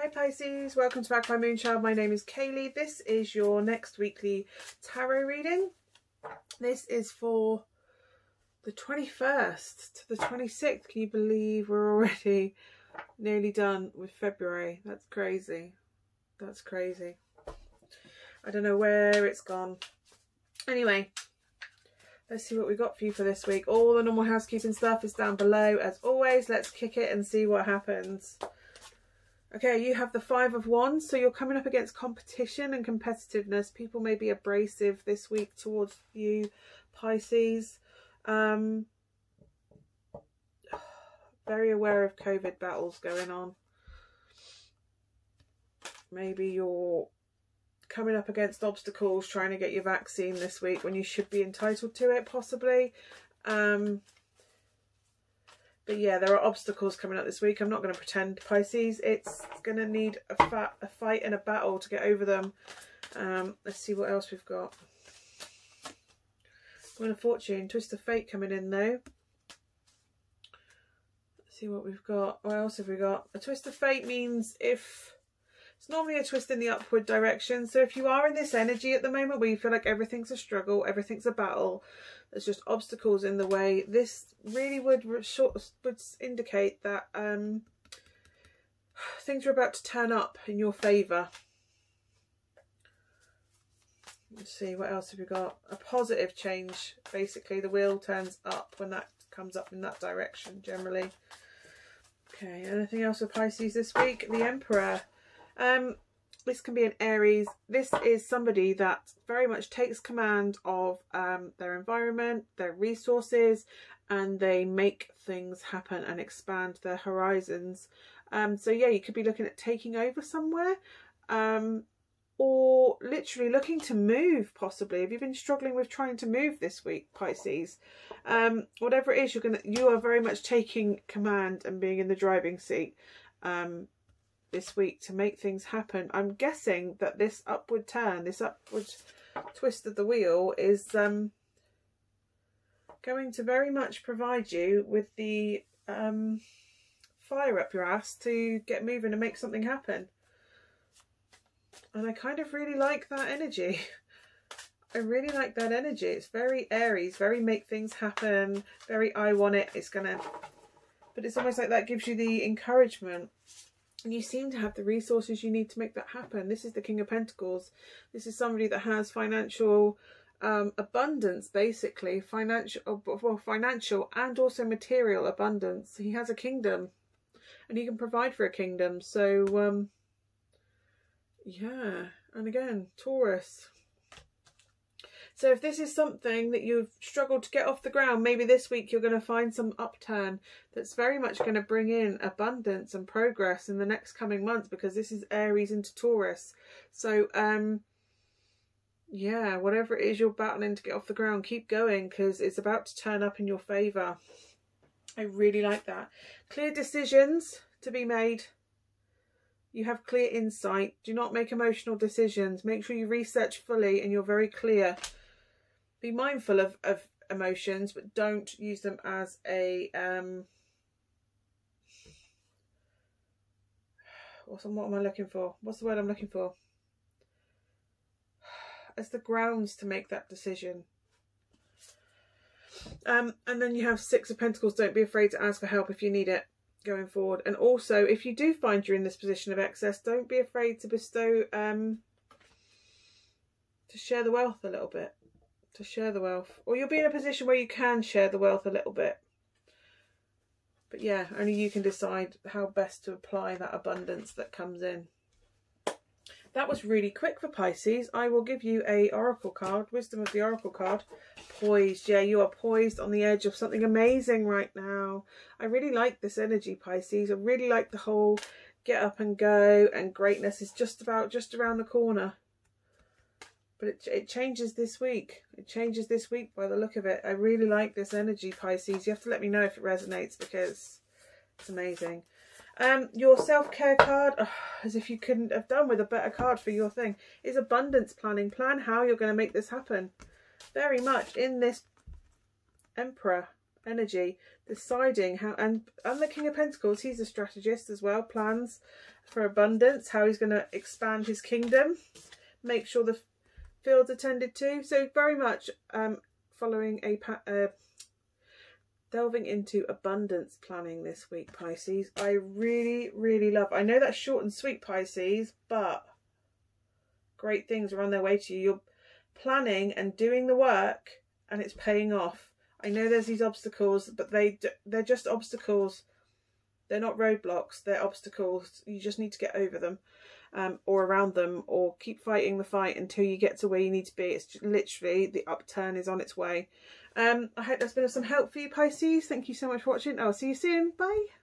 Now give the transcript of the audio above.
Hi Pisces, welcome to Back Magpie Moonchild. My name is Kayleigh. This is your next weekly tarot reading. This is for the 21st to the 26th. Can you believe we're already nearly done with February? That's crazy. That's crazy. I don't know where it's gone. Anyway, let's see what we got for you for this week. All the normal housekeeping stuff is down below as always. Let's kick it and see what happens. Okay, you have the Five of Wands, so you're coming up against competition and competitiveness. People may be abrasive this week towards you, Pisces. Um, very aware of COVID battles going on. Maybe you're coming up against obstacles trying to get your vaccine this week when you should be entitled to it, possibly. Um, but yeah, there are obstacles coming up this week. I'm not going to pretend, Pisces. It's going to need a, fat, a fight and a battle to get over them. Um, let's see what else we've got. Wheel of Fortune, Twist of Fate coming in though. Let's see what we've got. What else have we got? A Twist of Fate means if... It's normally a twist in the upward direction. So if you are in this energy at the moment where you feel like everything's a struggle, everything's a battle, there's just obstacles in the way. This really would short, would indicate that um, things are about to turn up in your favour. Let's see, what else have we got? A positive change. Basically, the wheel turns up when that comes up in that direction, generally. Okay, anything else with Pisces this week? The Emperor. Um, this can be an Aries. This is somebody that very much takes command of um, their environment, their resources, and they make things happen and expand their horizons. Um, so yeah, you could be looking at taking over somewhere um, or literally looking to move possibly. Have you been struggling with trying to move this week, Pisces? Um, whatever it is, you're gonna you are very much taking command and being in the driving seat. Um, this week to make things happen. I'm guessing that this upward turn, this upward twist of the wheel is um, going to very much provide you with the um, fire up your ass to get moving and make something happen. And I kind of really like that energy. I really like that energy. It's very Aries, very make things happen, very I want it. It's going to... But it's almost like that gives you the encouragement you seem to have the resources you need to make that happen. This is the King of Pentacles. This is somebody that has financial um, abundance, basically, financial, uh, well, financial and also material abundance. He has a kingdom, and he can provide for a kingdom. So, um, yeah. And again, Taurus. So if this is something that you've struggled to get off the ground, maybe this week you're going to find some upturn that's very much going to bring in abundance and progress in the next coming months because this is Aries into Taurus. So, um, yeah, whatever it is you're battling to get off the ground, keep going because it's about to turn up in your favour. I really like that. Clear decisions to be made. You have clear insight. Do not make emotional decisions. Make sure you research fully and you're very clear be mindful of, of emotions, but don't use them as a um what's what am I looking for? What's the word I'm looking for? As the grounds to make that decision. Um, and then you have Six of Pentacles. Don't be afraid to ask for help if you need it going forward. And also, if you do find you're in this position of excess, don't be afraid to bestow, um, to share the wealth a little bit to share the wealth. Or you'll be in a position where you can share the wealth a little bit. But yeah, only you can decide how best to apply that abundance that comes in. That was really quick for Pisces. I will give you a oracle card, wisdom of the oracle card. Poised. Yeah, you are poised on the edge of something amazing right now. I really like this energy, Pisces. I really like the whole get up and go and greatness is just about just around the corner but it, it changes this week. It changes this week by the look of it. I really like this energy, Pisces. You have to let me know if it resonates because it's amazing. Um, your self-care card, oh, as if you couldn't have done with a better card for your thing, is abundance planning. Plan how you're going to make this happen. Very much in this Emperor energy, deciding how, and, and the King of Pentacles, he's a strategist as well, plans for abundance, how he's going to expand his kingdom, make sure the fields attended to. So very much um, following a, uh, delving into abundance planning this week, Pisces. I really, really love, I know that's short and sweet, Pisces, but great things are on their way to you. You're planning and doing the work and it's paying off. I know there's these obstacles, but they they're just obstacles. They're not roadblocks. They're obstacles. You just need to get over them, um, or around them, or keep fighting the fight until you get to where you need to be. It's literally the upturn is on its way. Um, I hope that's been of some help for you, Pisces. Thank you so much for watching. I'll see you soon. Bye.